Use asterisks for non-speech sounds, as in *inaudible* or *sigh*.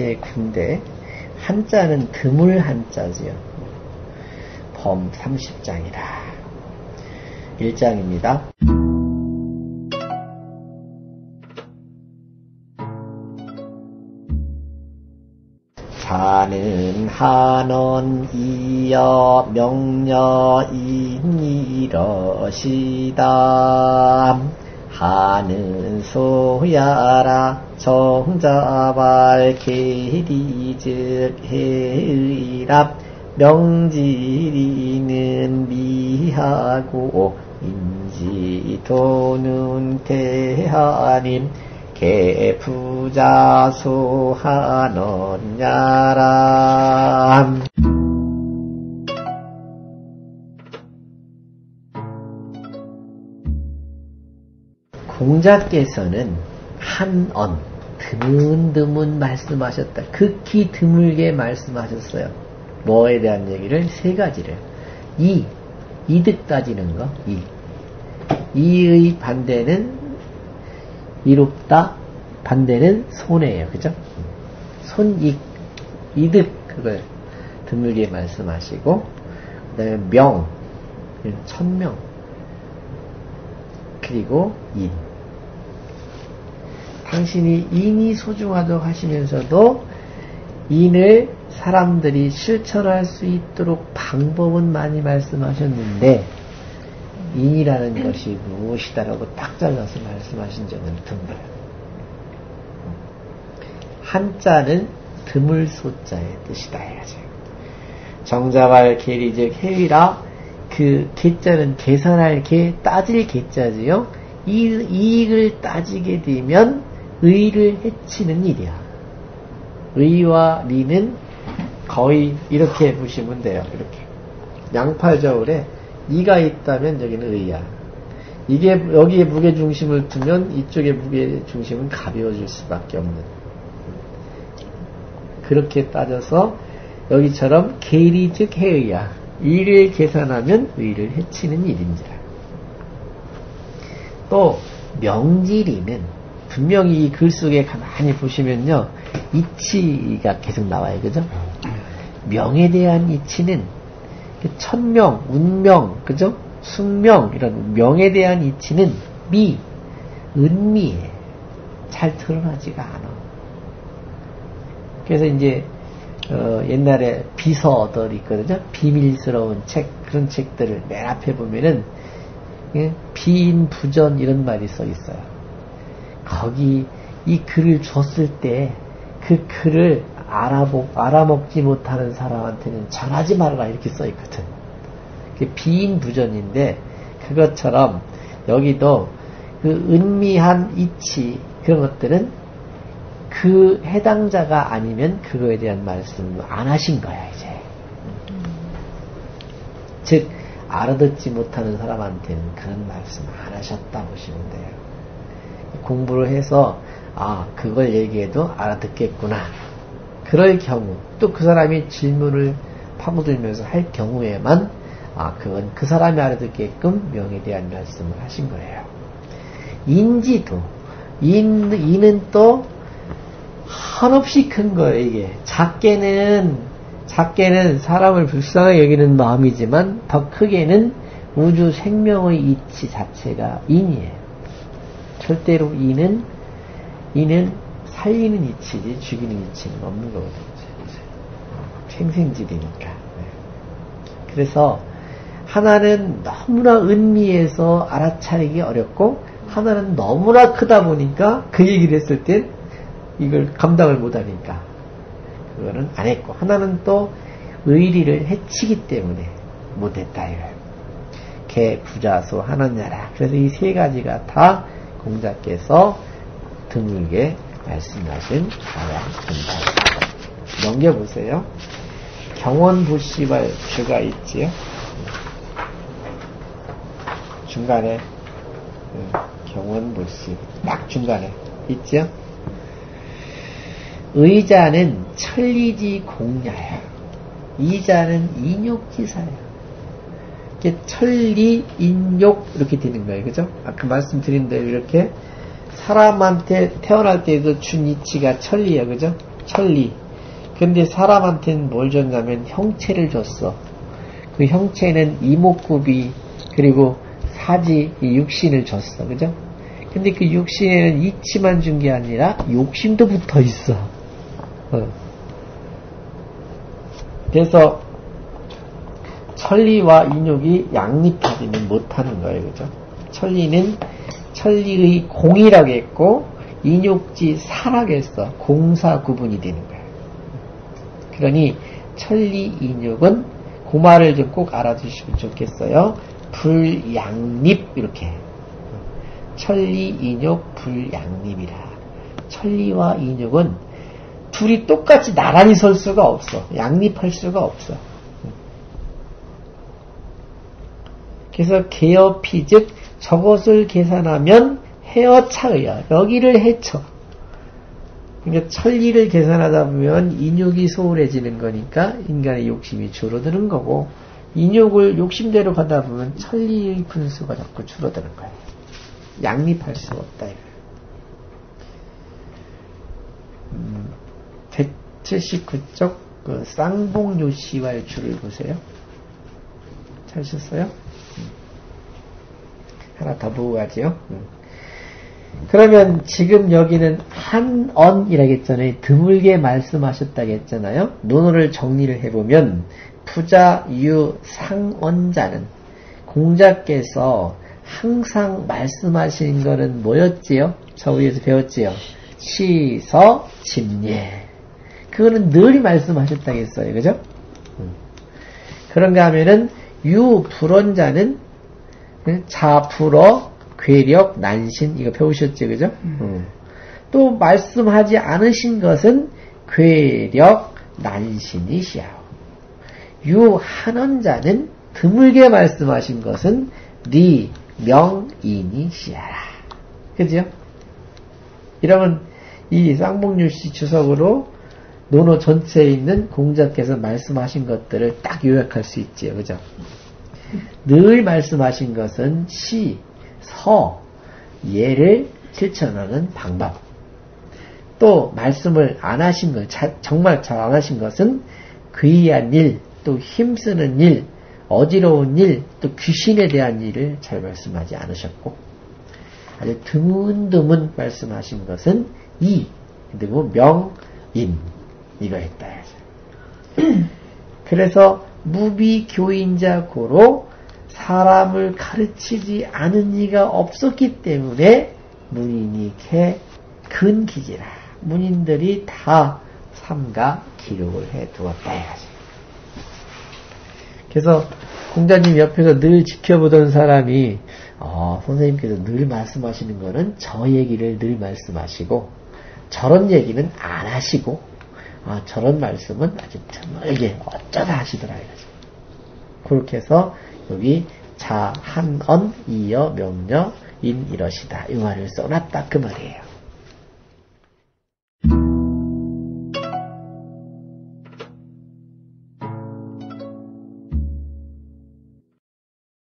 제9인데 한자는 드물 한자지요. 범 30장이라 1장입니다. 자는 한원 이여 명녀인이러시다 하는 소야라 정자발 계리즉 해의랍. 명지리는 미하고 인지도는 대하님. 개부자소하논야람 공자께서는 한언 드문드문 말씀하셨다. 극히 드물게 말씀하셨어요. 뭐에 대한 얘기를 세 가지를 이 이득 따지는 거 이. 이의 반대는 이롭다 반대는 손해예요. 그죠? 손익 이득 그걸 드물게 말씀하시고 그 다음에 명 천명 그리고 인 당신이 인이 소중하다고 하시면서도 인을 사람들이 실천할 수 있도록 방법은 많이 말씀하셨는데 인이라는 것이 무엇이다라고 딱 잘라서 말씀하신 적은 드물어요. 한자는 드물 소자의 뜻이다 해야지. 정자발 계리즉 해위라 그 계자는 계산할 계 따질 계자지요. 이 이익을 따지게 되면 의를 해치는 일이야. 의와 리는 거의 이렇게 보시면 돼요. 이렇게 양팔저울에 이가 있다면 여기는 의야. 이게 여기에 무게 중심을 두면 이쪽에 무게 중심은 가벼워질 수밖에 없는. 그렇게 따져서 여기처럼 계리 즉 해의야. 일을 계산하면 의를 해치는 일인지라. 또 명지리는 분명히 이 글 속에 가만히 보시면요. 이치가 계속 나와요. 그죠? 명에 대한 이치는 천명, 운명, 그죠? 숙명, 이런 명에 대한 이치는 미, 은미에 잘 드러나지가 않아. 그래서 이제, 어, 옛날에 비서들 있거든요. 비밀스러운 책, 그런 책들을 맨 앞에 보면은, 예? 비인 부전 이런 말이 써 있어요. 거기 이 글을 줬을 때 그 글을 알아보, 알아먹지 못하는 사람한테는 전하지 말라 이렇게 써 있거든. 비인부전인데 그것처럼 여기도 그 은미한 이치 그런 것들은 그 해당자가 아니면 그거에 대한 말씀을 안 하신 거야 이제. 즉 알아듣지 못하는 사람한테는 그런 말씀 안 하셨다 보시면 돼요. 공부를 해서 아 그걸 얘기해도 알아듣겠구나. 그럴 경우 또 그 사람이 질문을 파고들면서 할 경우에만 아 그건 그 사람이 알아듣게끔 명에 대한 말씀을 하신 거예요. 인지도 인, 인은 또 한없이 큰 거예요 이게 작게는 작게는 사람을 불쌍하게 여기는 마음이지만 더 크게는 우주 생명의 이치 자체가 인이에요. 절대로 인은 인은 살리는 이치지 죽이는 이치는 없는 거거든요. 생생질이니까. 네. 그래서 하나는 너무나 은미해서 알아차리기 어렵고 하나는 너무나 크다 보니까 그 얘기를 했을 땐 이걸 감당을 못하니까 그거는 안 했고 하나는 또 의리를 해치기 때문에 못했다 이거예요. 개 부자소 하느냐라. 그래서 이 세 가지가 다 공자께서 드물게 말씀하신 된다. 넘겨보세요. 경원부시발 주가 있지요. 중간에 경원부시 딱 중간에 있지요. 의자는 천리지 공야야. 이자는 인욕지사야. 이렇게 천리, 인욕 이렇게 되는 거예요. 그죠? 아까 말씀드린 대로 이렇게 사람한테 태어날 때도 준 이치가 천리야. 그죠? 천리. 근데 사람한테는 뭘 줬냐면 형체를 줬어. 그 형체는 이목구비 그리고 사지 이 육신을 줬어. 그죠? 근데 그 육신에는 이치만 준 게 아니라 욕심도 붙어 있어. 어. 그래서 천리와 인욕이 양립하지는 못하는 거예요. 그죠? 천리는 천리의 공이라고 했고 인욕지 사라겠어. 공사 구분이 되는 거예요. 그러니 천리 인욕은 고말을 좀꼭 알아두시면 좋겠어요. 불양립 이렇게 천리 인욕 불양립이라. 천리와 인욕은 둘이 똑같이 나란히 설 수가 없어. 양립할 수가 없어. 그래서 개업이 즉 저것을 계산하면 헤어차의야. 여기를 해쳐. 그러니까 천리를 계산하다 보면 인욕이 소홀해지는 거니까 인간의 욕심이 줄어드는 거고 인욕을 욕심대로 가다 보면 천리의 분수가 자꾸 줄어드는 거예요. 양립할 수 없다. 음, 179쪽 그 쌍봉요시와의 줄을 보세요. 찾으셨어요? 음. 하나 더 보고 가죠. 음. 그러면 지금 여기는 한언이라겠잖아요. 드물게 말씀하셨다겠잖아요. 논어를 정리를 해보면 부자 유 상언자는 공자께서 항상 말씀하신 거는 뭐였지요? 저 위에서 배웠지요? 시서 침례. 그거는 늘 말씀하셨다겠어요. 그죠? 음. 그런가 하면은 유 불언자는 자불어 괴력 난신 이거 배우셨죠. 그죠? 음. 음. 또 말씀하지 않으신 것은 괴력 난신이시오. 유 한원자는 드물게 말씀하신 것은 네 명인이시하라. 그죠? 이러면 이 쌍봉률씨 주석으로 논어 전체에 있는 공자께서 말씀하신 것들을 딱 요약할 수 있지요. 그죠? 늘 말씀하신 것은 시, 서, 예를 실천하는 방법. 또 말씀을 안 하신 것, 정말 잘 안 하신 것은 귀한 일, 또 힘쓰는 일, 어지러운 일, 또 귀신에 대한 일을 잘 말씀하지 않으셨고, 아주 드문드문 말씀하신 것은 이, 그리고 명 인, 이거 했다. *clears throat* 그래서 무비교인자 고로 사람을 가르치지 않은 이가 없었기 때문에 문인이 개근 기지라. 문인들이 다 삼가 기록을 해 두었다. 그래서 공자님 옆에서 늘 지켜보던 사람이 어, 선생님께서 늘 말씀하시는 거는 저 얘기를 늘 말씀하시고 저런 얘기는 안 하시고 아, 저런 말씀은 아주 드물게 어쩌다 하시더라 이거죠. 그렇게 해서 여기 자, 한, 언, 이어, 명녀, 인, 이러시다. 이 말을 써놨다. 그 말이에요.